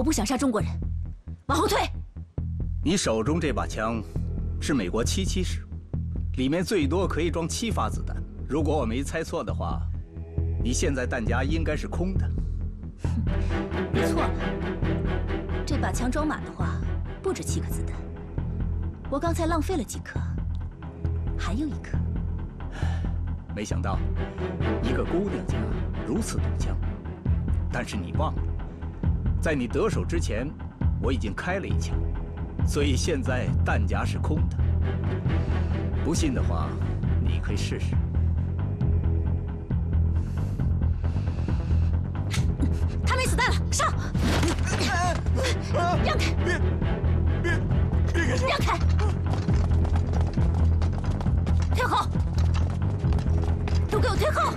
我不想杀中国人，往后退！你手中这把枪是美国七七式，里面最多可以装七发子弹。如果我没猜错的话，你现在弹夹应该是空的。哼你错了，这把枪装满的话不止七颗子弹。我刚才浪费了几颗，还有一颗。没想到一个姑娘家如此懂枪，但是你忘了，在你得手之前，我已经开了一枪。所以现在弹夹是空的。不信的话，你可以试试。他没子弹了，上！让开！别别别开枪！让开！退后！都给我退后！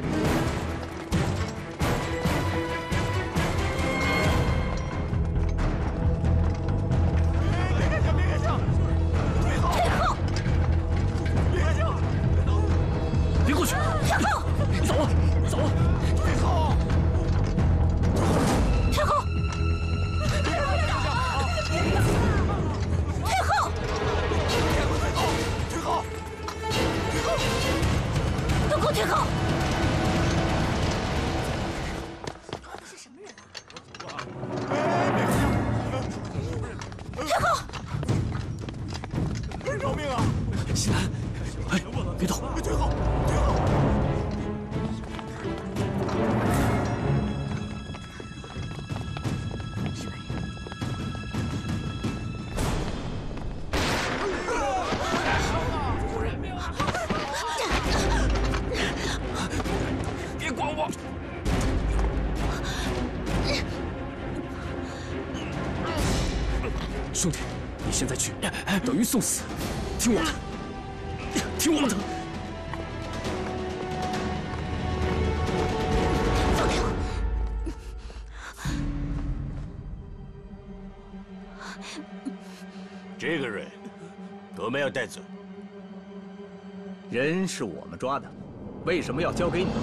兄弟，你现在去等于送死，听我的，听我的。放开我！这个人都没有带走。人是我们抓的，为什么要交给你们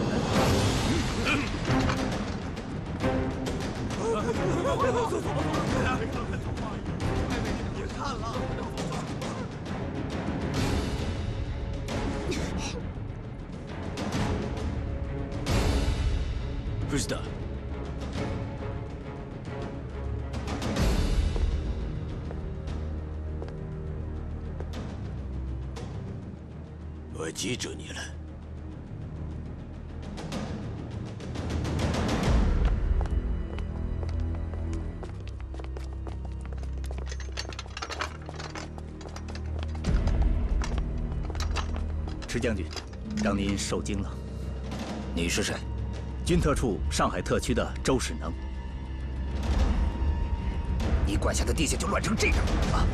将军，让您受惊了。你是谁？军特处上海特区的周世能。你管辖的地界就乱成这样啊！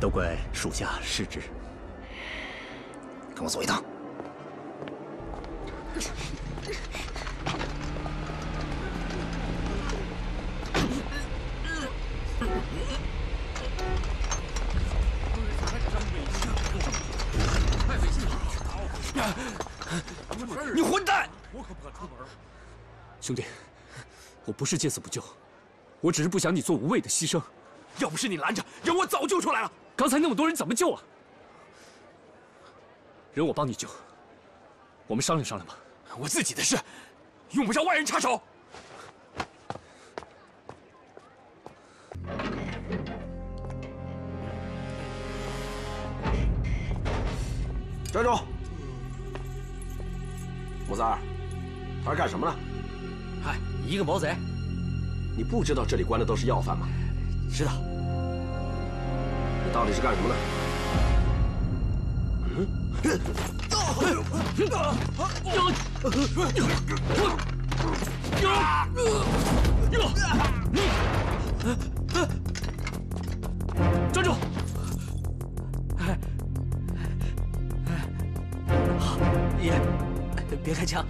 都怪属下失职。跟我走一趟。不是见死不救，我只是不想你做无谓的牺牲。要不是你拦着，人我早救出来了。刚才那么多人怎么救啊？人我帮你救，我们商量商量吧。我自己的事，用不着外人插手。站住！穆三儿，他是干什么呢？嗨，你一个毛贼！你不知道这里关的都是要犯吗？知道。你到底是干什么的？站住！爷，别开枪！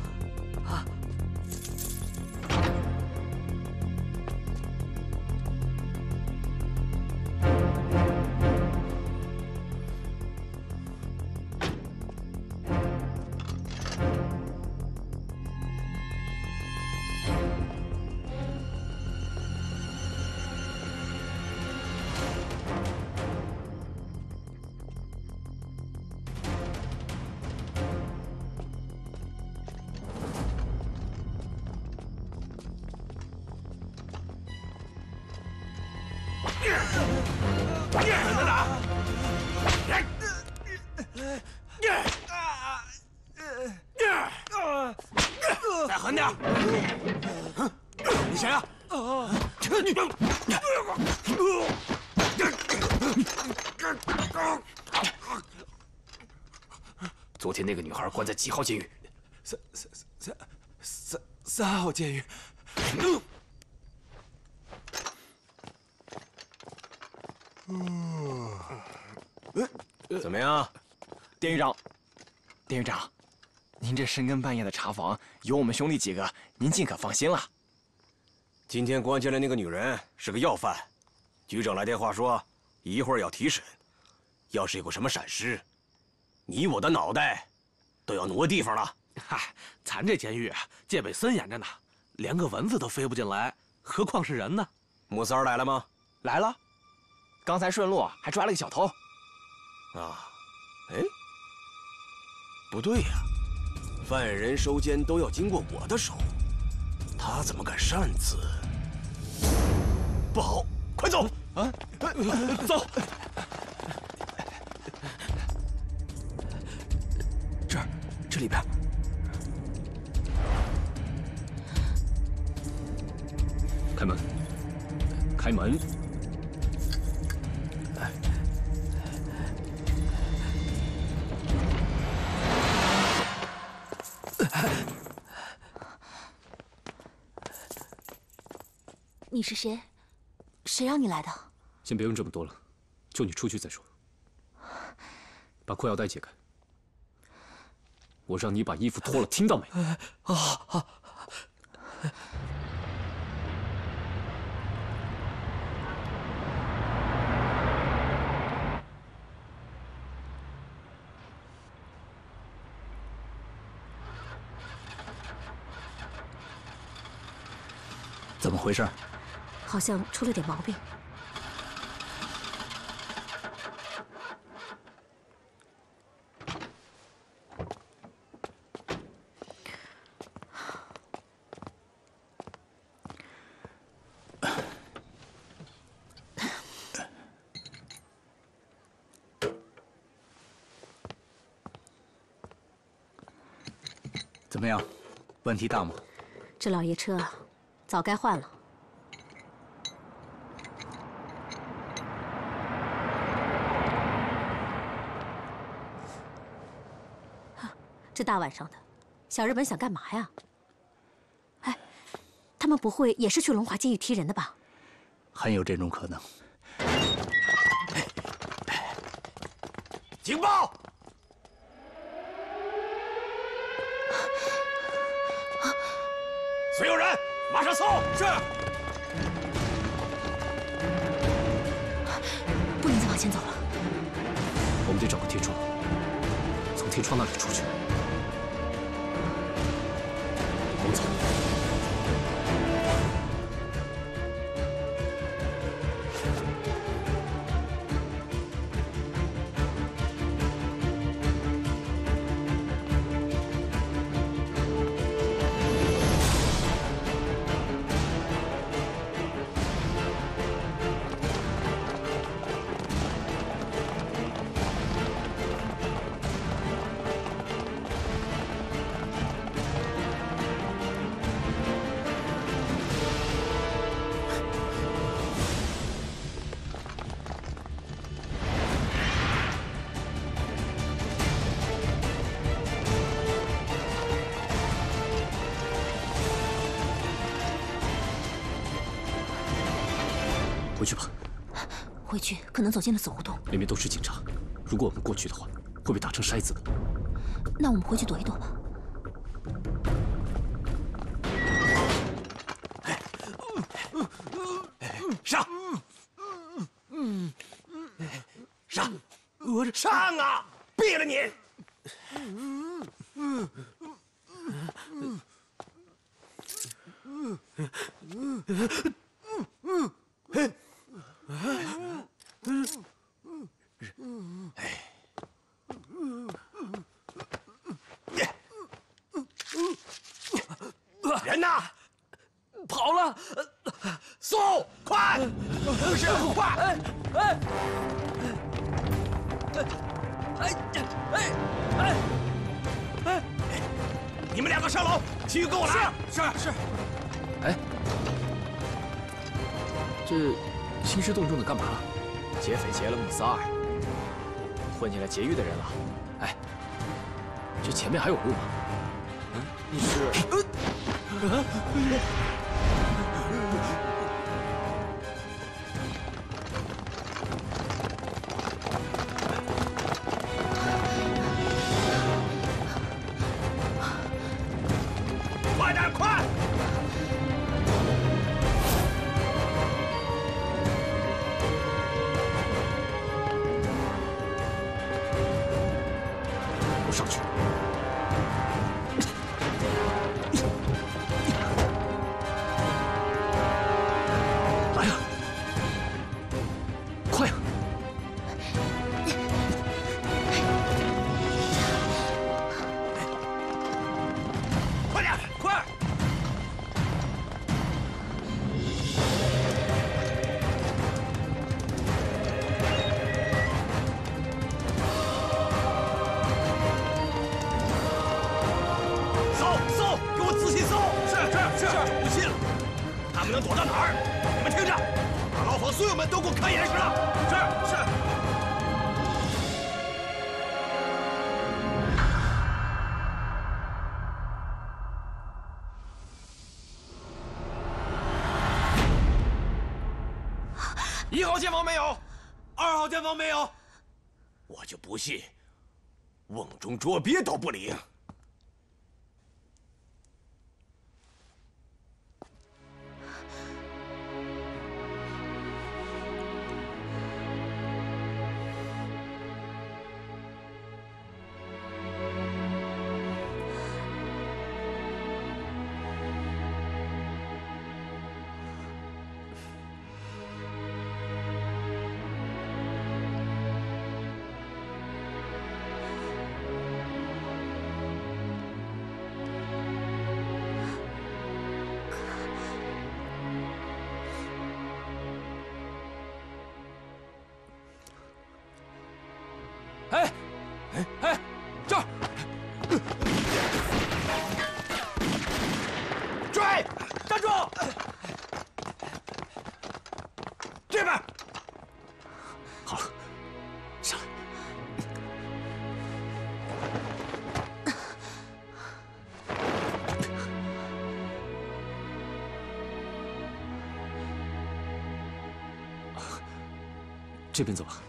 关在几号监狱？三三三三三号监狱。怎么样，典狱长？典狱长，您这深更半夜的查房，有我们兄弟几个，您尽可放心了。今天关进来那个女人是个要犯，局长来电话说一会儿要提审，要是有个什么闪失，你我的脑袋都要挪地方了。嗨，咱这监狱啊戒备森严着呢，连个蚊子都飞不进来，何况是人呢？穆三儿来了吗？来了，刚才顺路还抓了个小偷。啊，哎，不对呀，犯人收监都要经过我的手，他怎么敢擅自？不好，快走！啊，走！里边。开门！开门！你是谁？谁让你来的？先别问这么多了，就你出去再说。把裤腰带解开。我让你把衣服脱了，听到没？啊啊。怎么回事？好像出了点毛病。怎么样？问题大吗？这老爷车早该换了。这大晚上的，小日本想干嘛呀？哎，他们不会也是去龙华监狱踢人的吧？很有这种可能。警报！所有人，马上搜！是。不能再往前走了。我们得找个天窗，从天窗那里出去。回去可能走进了死胡同，里面都是警察，如果我们过去的话，会被打成筛子的。那我们回去躲一躲吧。上！上！我这上啊！毙了你！快信瓮中捉鳖都不灵。这边走吧。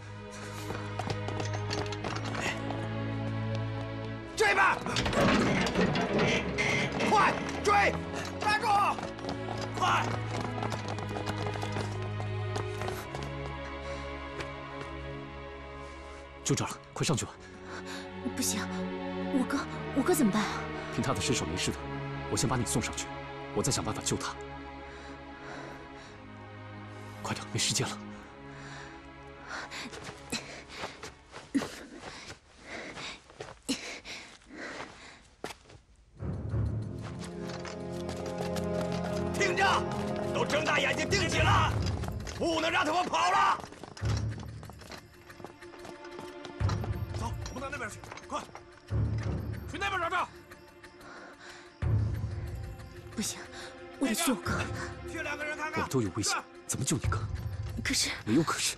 这边！快追！站住！快！就这儿了，快上去吧。不行，我哥，我哥怎么办啊？凭他的身手没事的，我先把你送上去，我再想办法救他。快点，没时间了。危险，怎么救你哥？可是没有可是，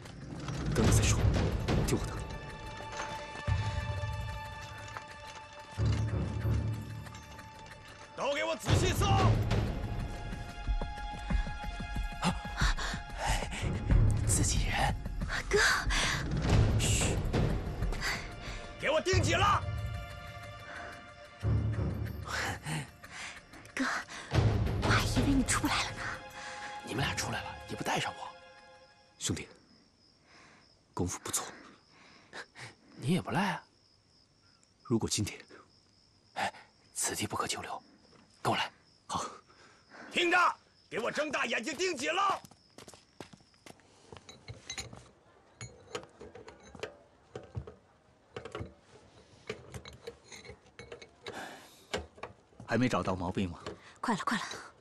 如果今天哎，此地不可久留，跟我来。好，听着，给我睁大眼睛盯紧了！还没找到毛病吗？快了，快了。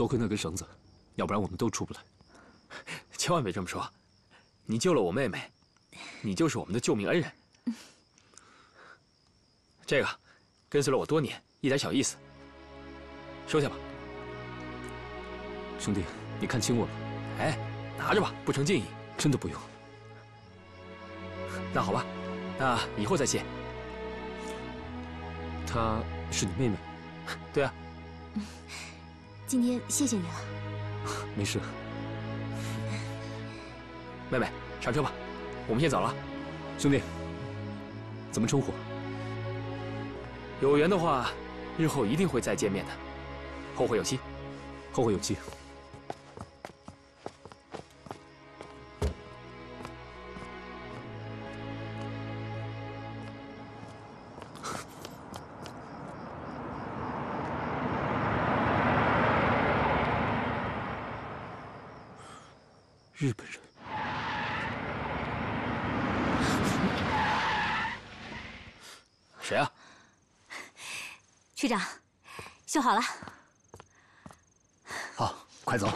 多亏那根绳子，要不然我们都出不来。千万别这么说，你救了我妹妹，你就是我们的救命恩人。这个跟随了我多年，一点小意思，收下吧。兄弟，你看轻我了。哎，拿着吧，不成敬意。真的不用。那好吧，那以后再谢。她是你妹妹？对啊。今天谢谢你了。没事。妹妹，上车吧，我们先走了。兄弟，怎么称呼？有缘的话，日后一定会再见面的。后会有期，后会有期。好了。好，快走。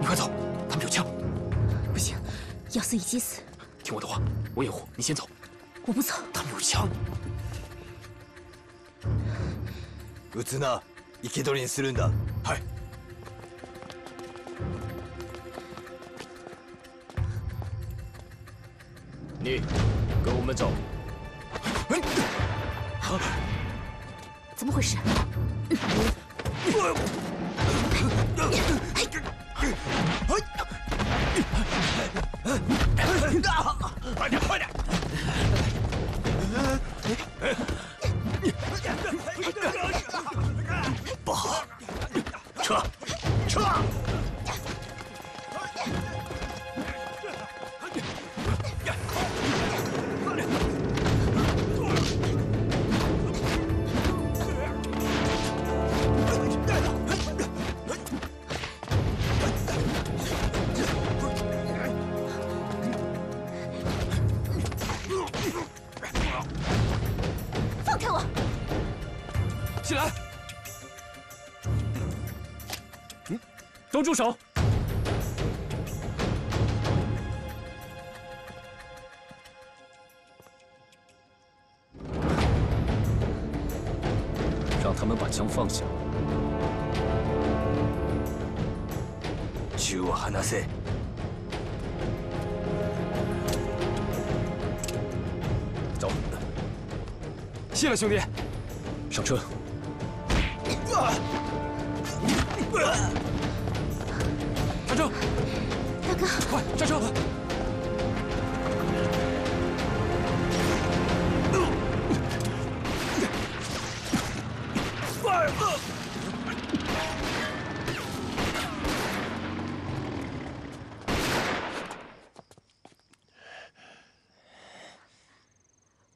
你快走，他们有枪。不行，要死一起死。听我的话，我掩护，你先走。我不走。他们有枪。撃つな。生け捕りにするんだはい你跟我们走 怎么回事？快点，快点！住手！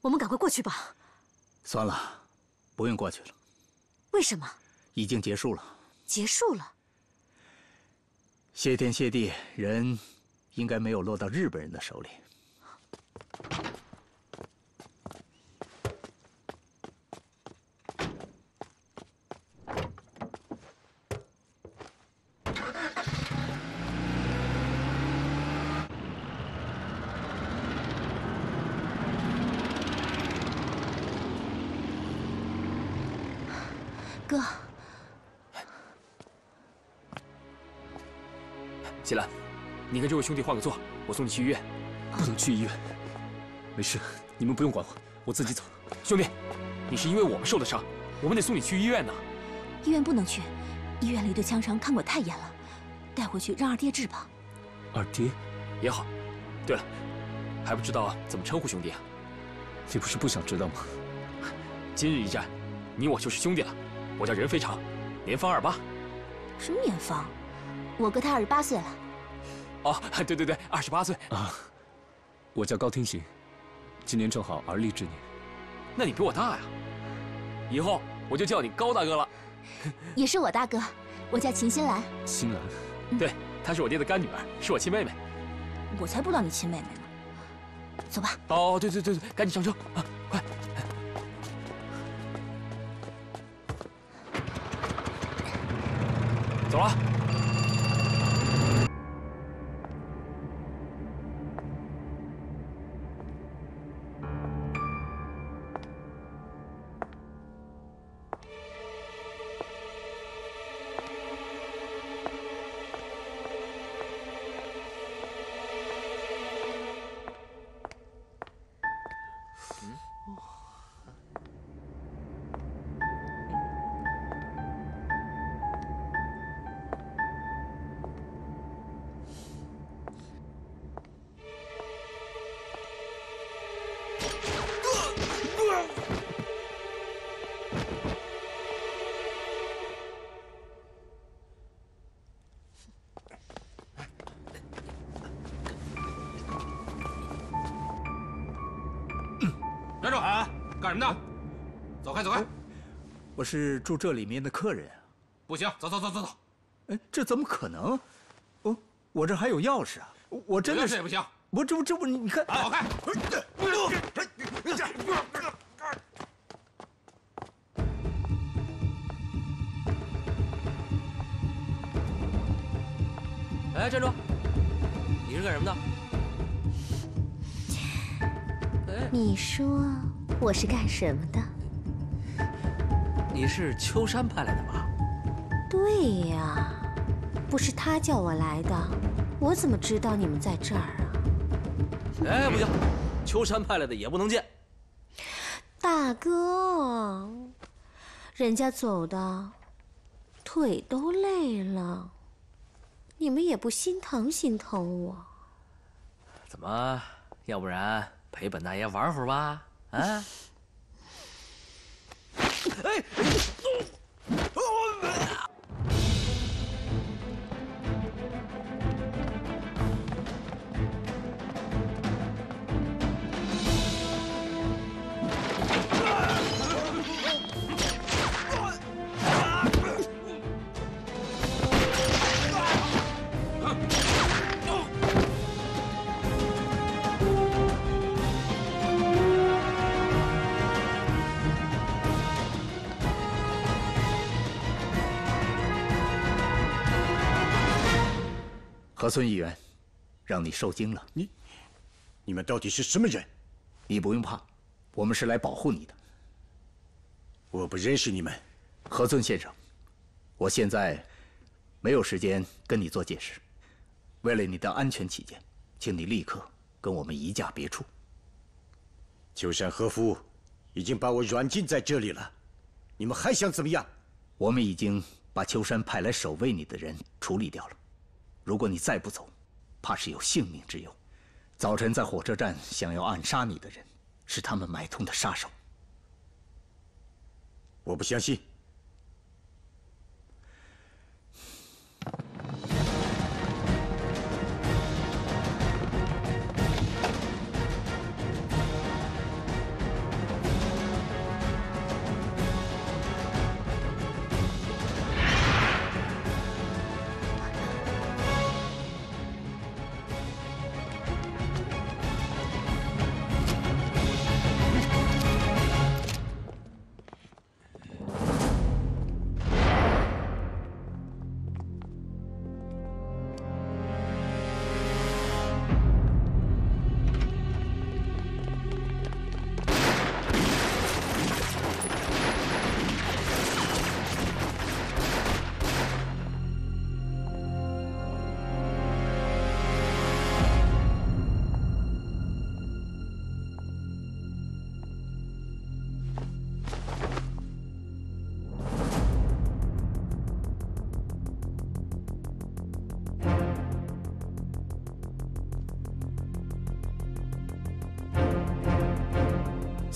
我们赶快过去吧。算了，不用过去了。为什么？已经结束了。结束了。谢天谢地，人应该没有落到日本人的手里。哥，西兰，你跟这位兄弟换个座，我送你去医院。不能去医院。没事，你们不用管我，我自己走。兄弟，你是因为我们受的伤，我们得送你去医院呢。医院不能去，医院里对枪伤看管太严了，带回去让二爹治吧。二爹也好。对了，还不知道怎么称呼兄弟啊？你不是不想知道吗？今日一战，你我就是兄弟了。我叫任飞长，年方二八。什么年方？我哥他二十八岁了。哦，对对对，二十八岁啊。我叫高听行，今年正好而立之年。那你比我大呀，以后我就叫你高大哥了。也是我大哥，我叫秦心兰。心兰，对，她是我爹的干女儿，是我亲妹妹。我才不当你亲妹妹呢。走吧。哦，对对对对，赶紧上车啊，快！走了。什么呢？走开，走开！我是住这里面的客人啊。不行，走走走走走。哎，这怎么可能？哦，我这还有钥匙啊！我真的是不行。我这不这不你看，走开！哎，站住！你是干什么的？你说我是干什么的？你是秋山派来的吧？对呀，不是他叫我来的，我怎么知道你们在这儿啊？哎，不行，秋山派来的也不能见。大哥，人家走的腿都累了，你们也不心疼心疼我？怎么？要不然陪本大爷玩会儿吧？啊？哎！河村议员，让你受惊了。你，你们到底是什么人？你不用怕，我们是来保护你的。我不认识你们，河村先生，我现在没有时间跟你做解释。为了你的安全起见，请你立刻跟我们移驾别处。秋山和夫已经把我软禁在这里了，你们还想怎么样？我们已经把秋山派来守卫你的人处理掉了。如果你再不走，怕是有性命之忧。早晨在火车站想要暗杀你的人，是他们买通的杀手。我不相信。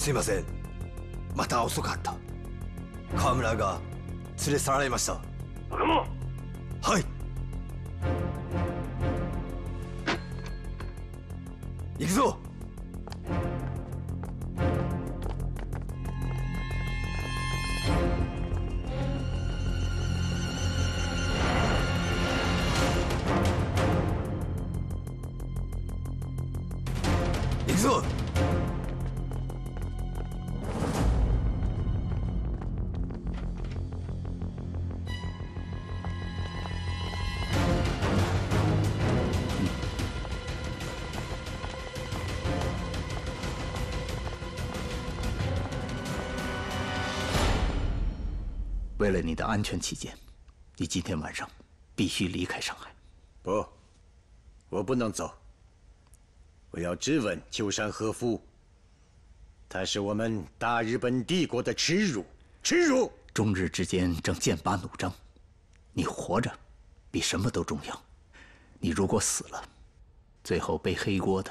すいません。また遅かった。河村が連れ去られました。赤門为了你的安全起见，你今天晚上必须离开上海。不，我不能走。我要质问秋山和夫。他是我们大日本帝国的耻辱，耻辱！中日之间正剑拔弩张，你活着比什么都重要。你如果死了，最后背黑锅的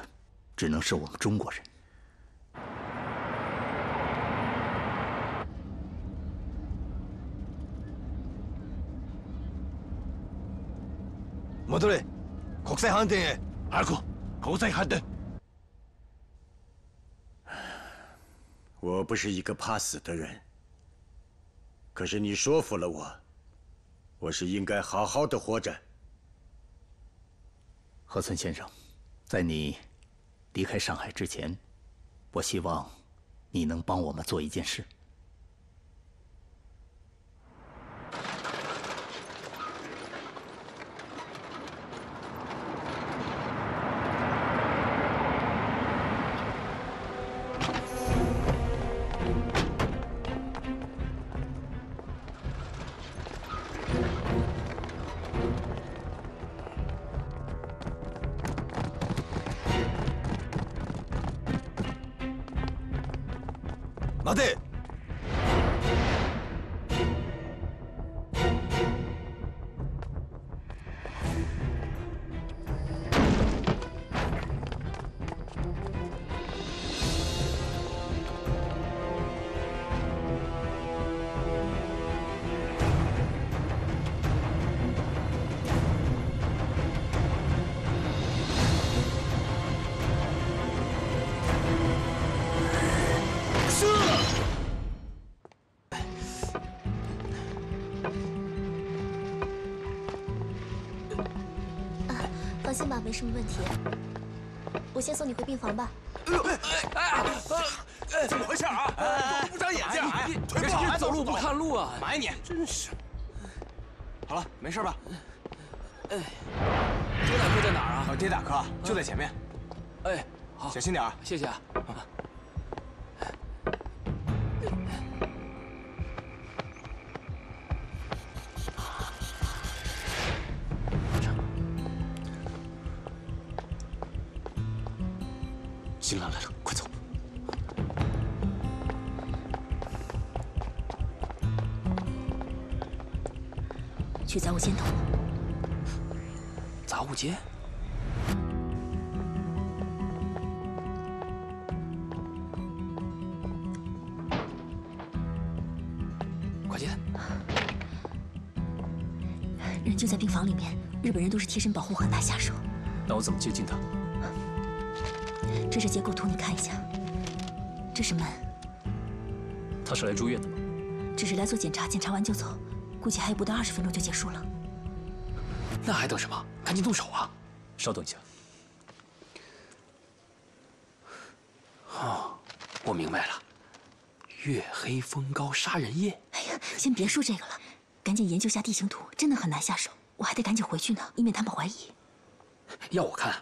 只能是我们中国人。戻れ、国際飯店へ。早く、国際飯店。我不是一个怕死的人，可是你说服了我，我是应该好好的活着。河村先生，在你离开上海之前，我希望你能帮我们做一件事。 什么问题。我先送你回病房吧。哎哎哎怎么回事啊？走路不长眼睛，你腿不好还走路不看路啊！埋你！真是。好了，没事吧？哎，跌打科在哪儿啊？跌打科就在前面。哎，好，小心点啊！谢谢啊。新兰来了，快走！去杂物间头。杂物间？快进！人就在病房里面，日本人都是贴身保护，很难下手。那我怎么接近他？这是结构图，你看一下。这是门。他是来住院的吗？只是来做检查，检查完就走，估计还有不到二十分钟就结束了。那还等什么？赶紧动手啊！稍等一下。哦，我明白了，月黑风高杀人夜。哎呀，先别说这个了，赶紧研究下地形图，真的很难下手。我还得赶紧回去呢，以免他们怀疑。要我看，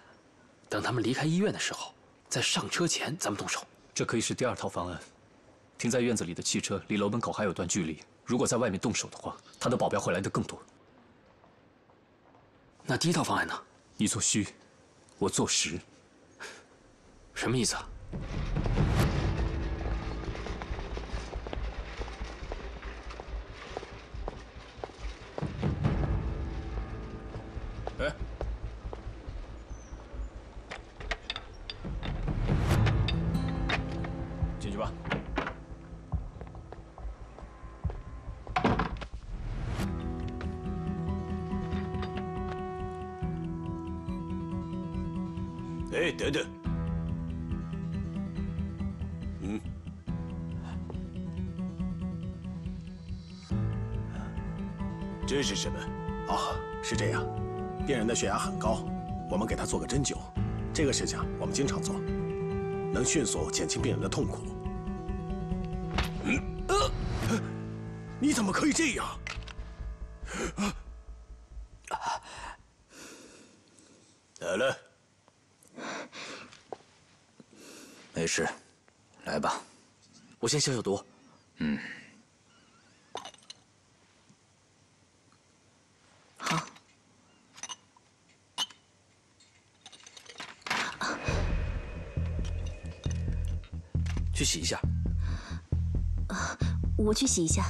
等他们离开医院的时候，在上车前咱们动手。这可以是第二套方案。停在院子里的汽车离楼门口还有段距离，如果在外面动手的话，他的保镖会来的更多。那第一套方案呢？你做虚，我做实。什么意思啊？这是什么？哦，是这样，病人的血压很高，我们给他做个针灸，这个事情我们经常做，能迅速减轻病人的痛苦。嗯，呃，你怎么可以这样？啊啊！来了，没事，来吧，我先消消毒。嗯。洗一下。啊我去洗一下。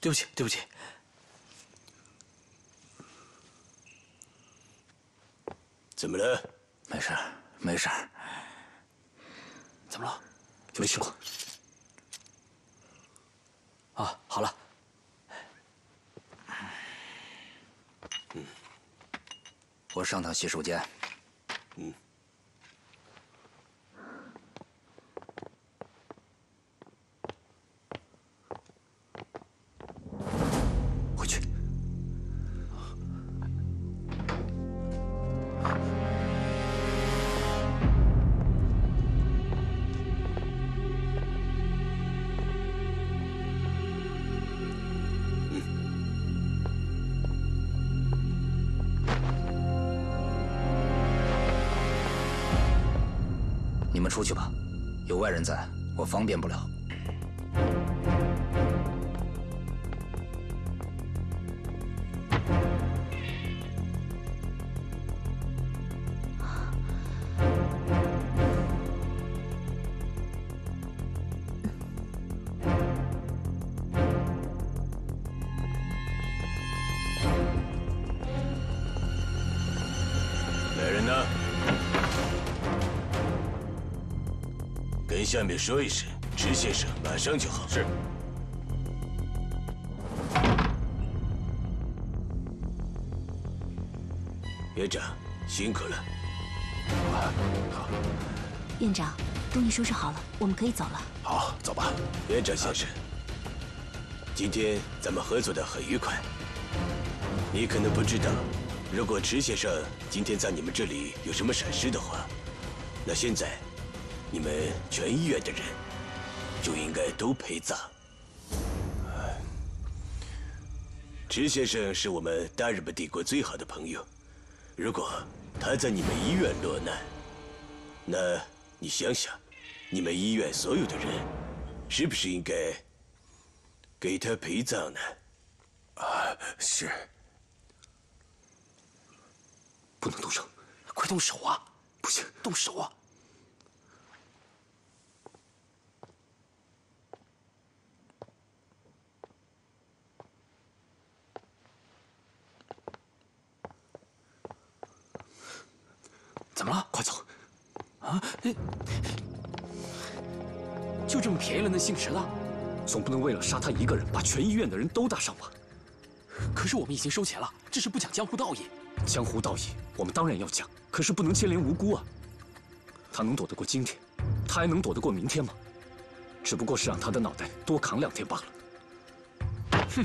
对不起，对不起。怎么了？没事，没事。怎么了？有情况。啊，好了。嗯，我上趟洗手间。外人在，我方便不了。下面说一声，池先生马上就好。是。院长，辛苦了。好，院长，东西收拾好了，我们可以走了。好，走吧。院长先生，今天咱们合作的很愉快。你可能不知道，如果池先生今天在你们这里有什么闪失的话，那现在你们全医院的人就应该都陪葬。池先生是我们大日本帝国最好的朋友，如果他在你们医院落难，那你想想，你们医院所有的人是不是应该给他陪葬呢？啊，是。不能动手，快动手啊！不行，动手啊！怎么了？快走！啊，就这么便宜了那姓石的？总不能为了杀他一个人，把全医院的人都搭上吧？可是我们已经收钱了，这是不讲江湖道义。江湖道义，我们当然要讲，可是不能牵连无辜啊。他能躲得过今天，他还能躲得过明天吗？只不过是让他的脑袋多扛两天罢了。哼！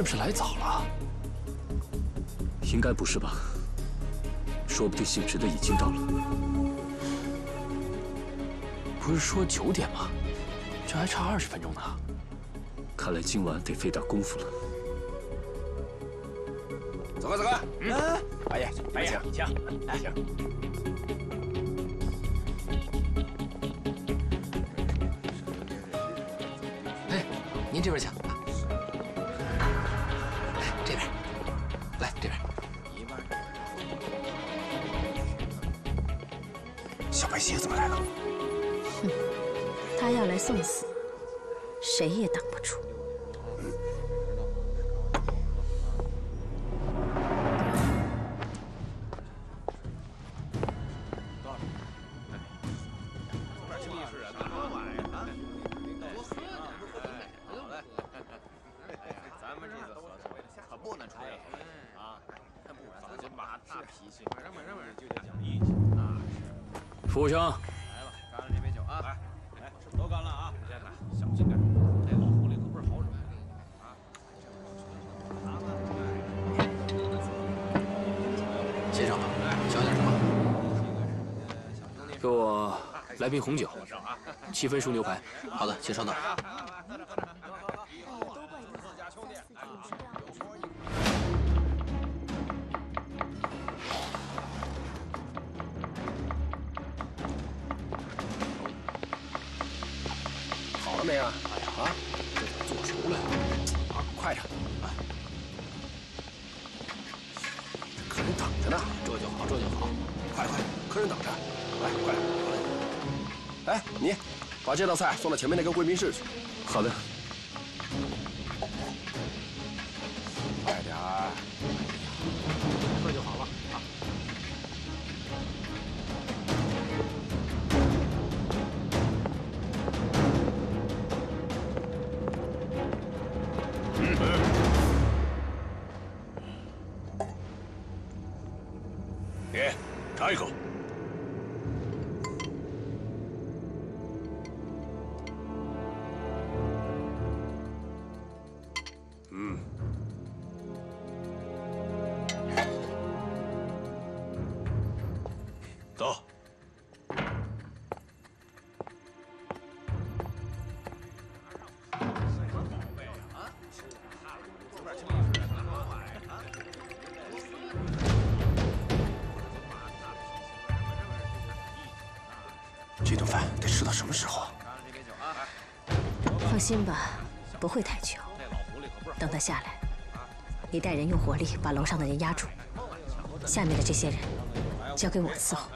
是不是来早了？应该不是吧？说不定姓池的已经到了。不是说九点吗？这还差二十分钟呢。看来今晚得费点功夫了。走开，走开！嗯，白爷，白爷，请，来，请。来瓶红酒，七分熟牛排。好的，请稍等。好了没啊？啊，这做熟了，啊，快点！啊，客人等着呢，这就好，这就好。快快，客人等着，来，快。哎，你把这道菜送到前面那个贵宾室去。好的。放心吧，不会太久。等他下来，你带人用火力把楼上的人压住，下面的这些人交给我伺候。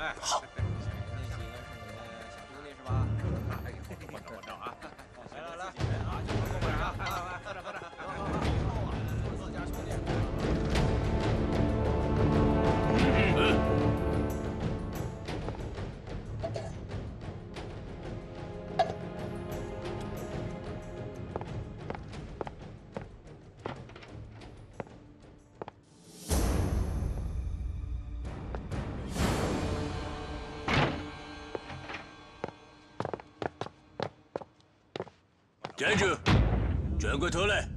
站住！转过头来！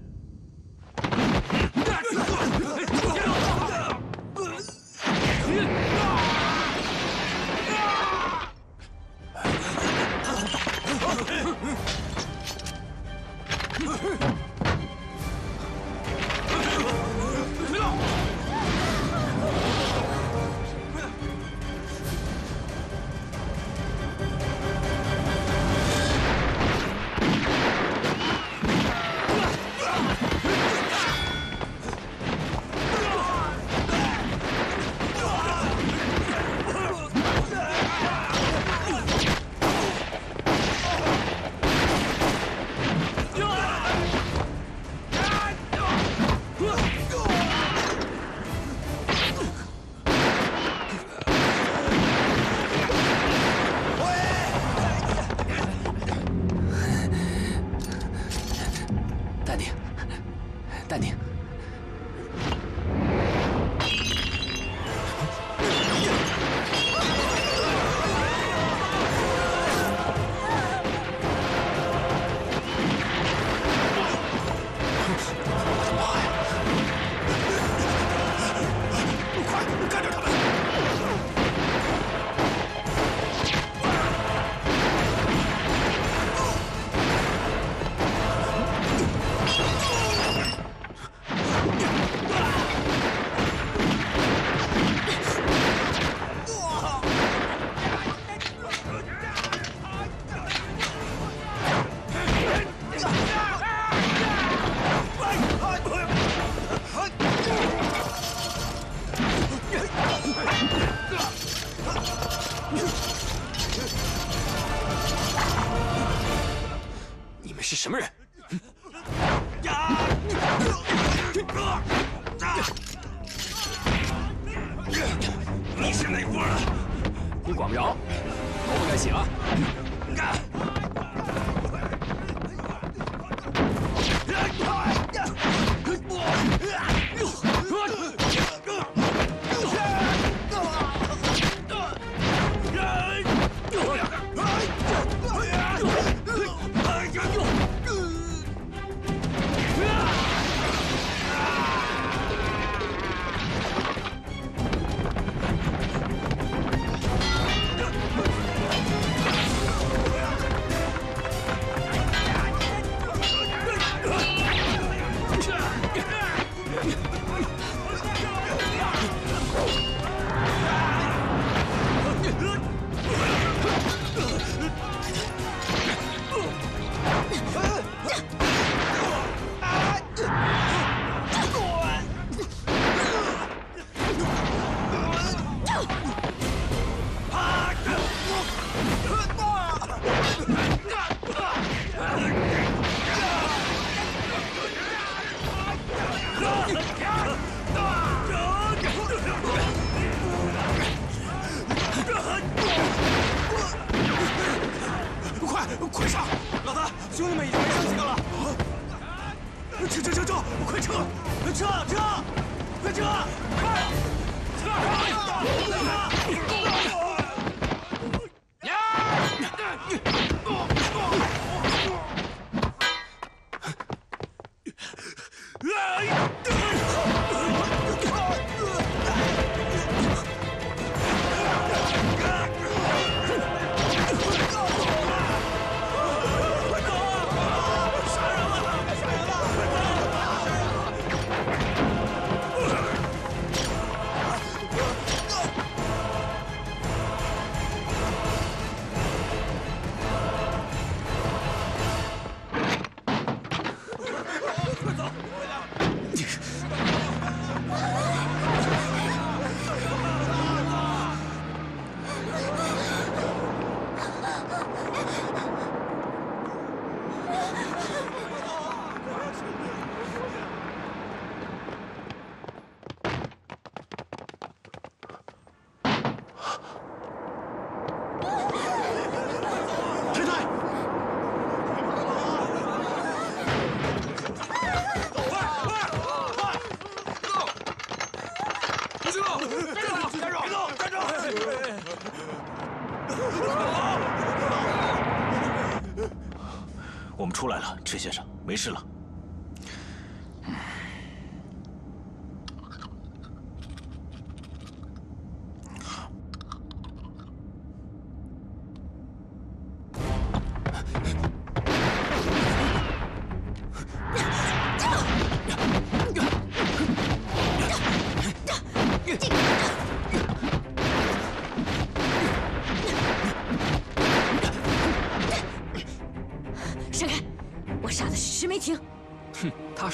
池先生，没事了。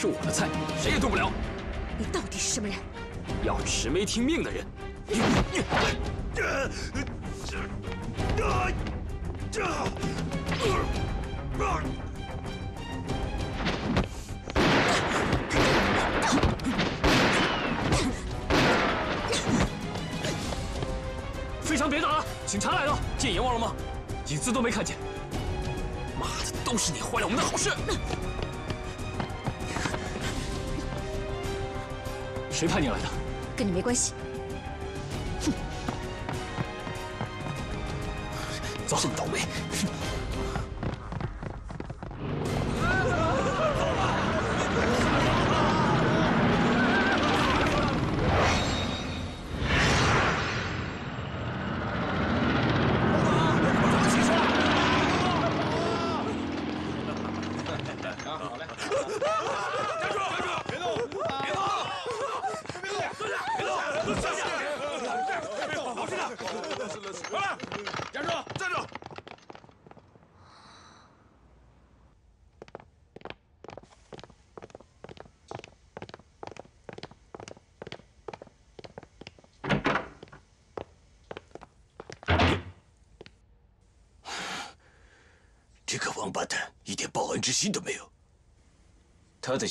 是我的菜，谁也动不了。你到底是什么人？要吃没听命的人。非常别打了，警察来了，剑爷忘了吗？影子都没看见。妈的，都是你坏了我们的好事！谁派你来的？跟你没关系。哼走，这么倒霉。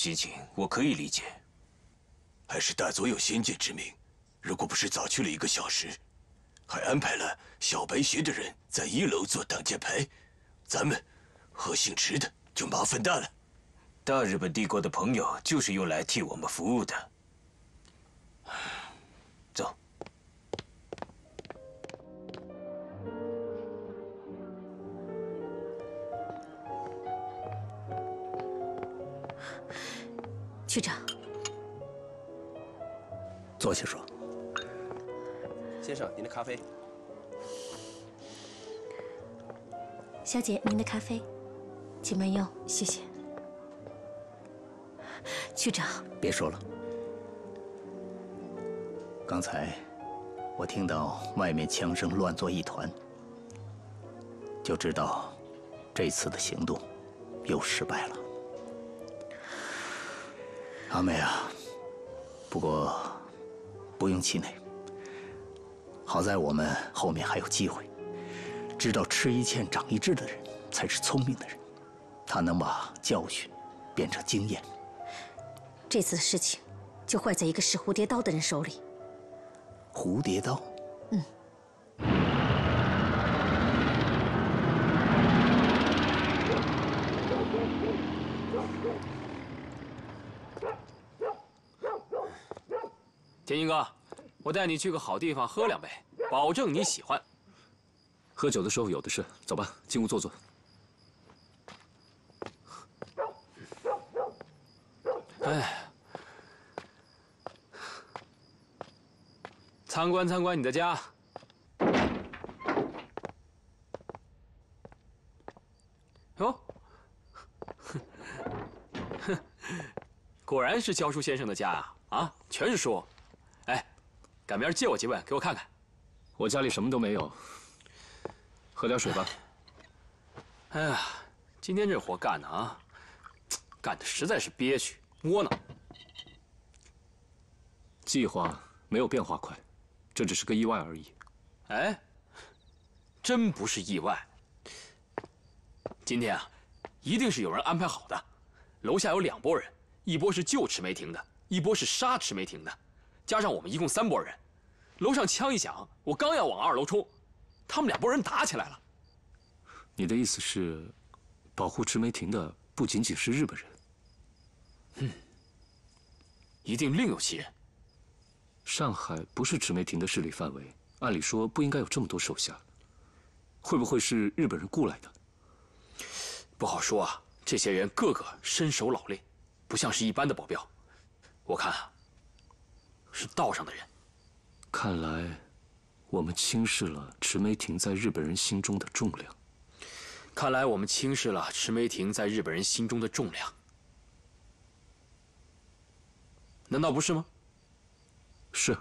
心情我可以理解。还是大佐有先见之明，如果不是早去了一个小时，还安排了小白鞋的人在一楼做挡箭牌，咱们和姓池的就麻烦大了。大日本帝国的朋友就是用来替我们服务的。区长，坐下说。先生，您的咖啡。小姐，您的咖啡，请慢用，谢谢。区长，别说了。刚才我听到外面枪声乱作一团，就知道这次的行动又失败了。阿妹啊，不过不用气馁。好在我们后面还有机会。知道吃一堑长一智的人才是聪明的人，他能把教训变成经验。这次的事情就坏在一个使蝴蝶刀的人手里。蝴蝶刀。嗯。天鹰哥，我带你去个好地方喝两杯，保证你喜欢。喝酒的时候有的是，走吧，进屋坐坐。哎，参观参观你的家。哟，果然是教书先生的家啊！啊，全是书。哎，赶明儿借我几本给我看看。我家里什么都没有。喝点水吧。哎呀，今天这活干的啊，干的实在是憋屈窝囊。计划没有变化快，这只是个意外而已。哎，真不是意外。今天啊，一定是有人安排好的。楼下有两拨人，一波是救池梅亭的，一波是杀池梅亭的，加上我们一共三拨人。楼上枪一响，我刚要往二楼冲。他们两拨人打起来了。你的意思是，保护池梅亭的不仅仅是日本人？嗯，一定另有其人。上海不是池梅亭的势力范围，按理说不应该有这么多手下。会不会是日本人雇来的？不好说啊，这些人个个身手老练，不像是一般的保镖。我看啊，是道上的人。看来。我们轻视了池梅亭在日本人心中的重量。看来我们轻视了池梅亭在日本人心中的重量。难道不是吗？是。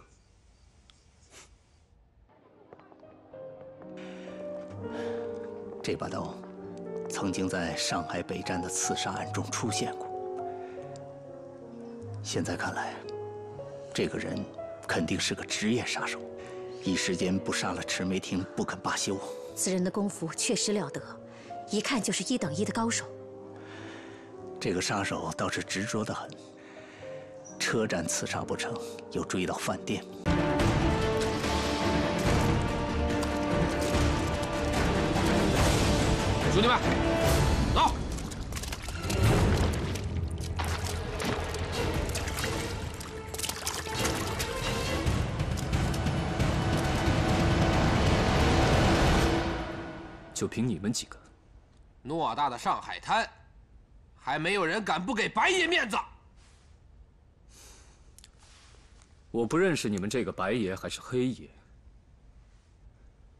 这把刀，曾经在上海北站的刺杀案中出现过。现在看来，这个人肯定是个职业杀手。一时间不杀了池梅婷，不肯罢休。此人的功夫确实了得，一看就是一等一的高手。这个杀手倒是执着的很。车站刺杀不成，又追到饭店。兄弟们，凭你们几个，偌大的上海滩，还没有人敢不给白爷面子。我不认识你们这个白爷还是黑爷。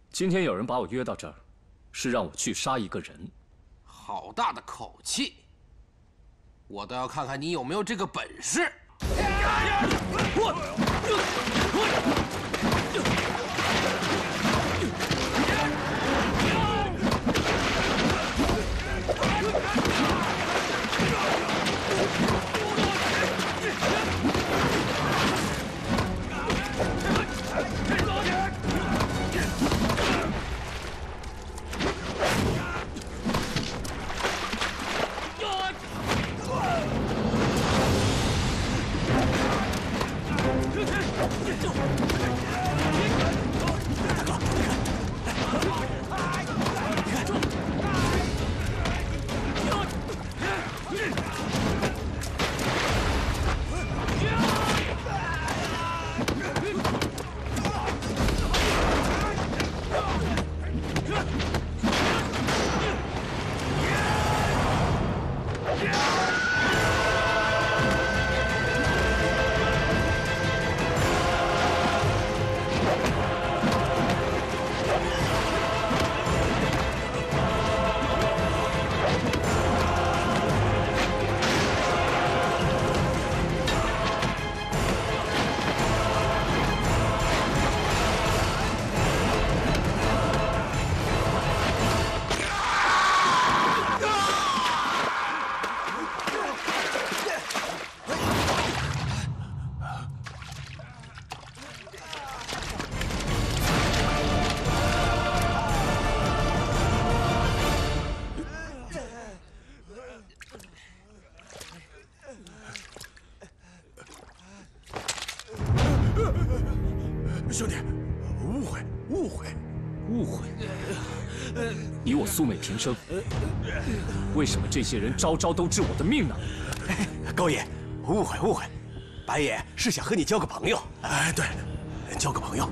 今天有人把我约到这儿，是让我去杀一个人。好大的口气！我倒要看看你有没有这个本事。兄 平生，为什么这些人招招都治我的命呢？高爷，误会误会，白爷是想和你交个朋友。哎，对，交个朋友。